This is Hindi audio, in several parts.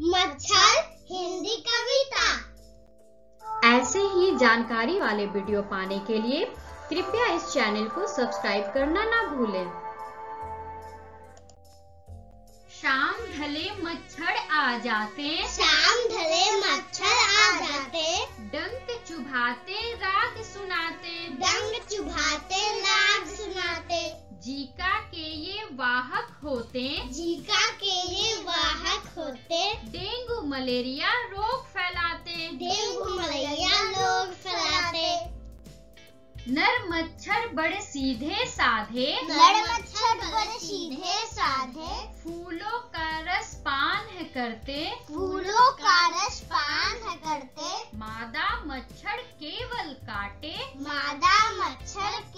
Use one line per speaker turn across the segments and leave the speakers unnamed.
मच्छर हिंदी कविता।
ऐसे ही जानकारी वाले वीडियो पाने के लिए कृपया इस चैनल को सब्सक्राइब करना ना भूलें। शाम ढले मच्छर आ जाते
शाम ढले मच्छर आ जाते
डंक चुभाते राग सुनाते।
डंग चुभाते लाग सुनाते।
जीका के ये वाहक होते
जीका
मलेरिया रोग फैलाते
डेंगू मलेरिया लोग फैलाते
नर मच्छर बड़े सीधे साधे।
नर मच्छर बड़े सीधे साधे।
फूलों का रस पान है करते।
फूलों का रस पान है करते।
मादा मच्छर केवल काटे।
मादा मच्छर केवल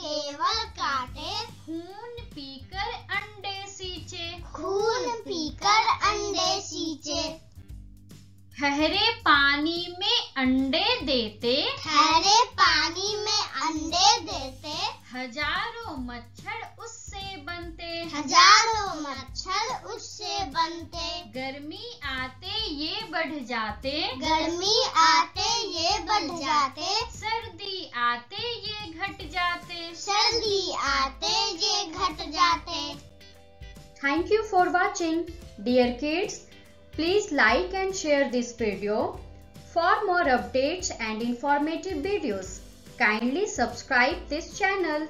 ठहरे पानी में अंडे देते।
ठहरे पानी में अंडे देते।
हज़ारों मच्छर उससे बनते।
हज़ारों मच्छर उससे बनते।
गर्मी आते ये बढ़ जाते।
गर्मी आते ये बढ़ जाते।
सर्दी आते ये घट जाते।
सर्दी आते ये घट जाते।
Thank you for watching Dear kids, please like and share this video. For more updates and informative videos, kindly subscribe this channel.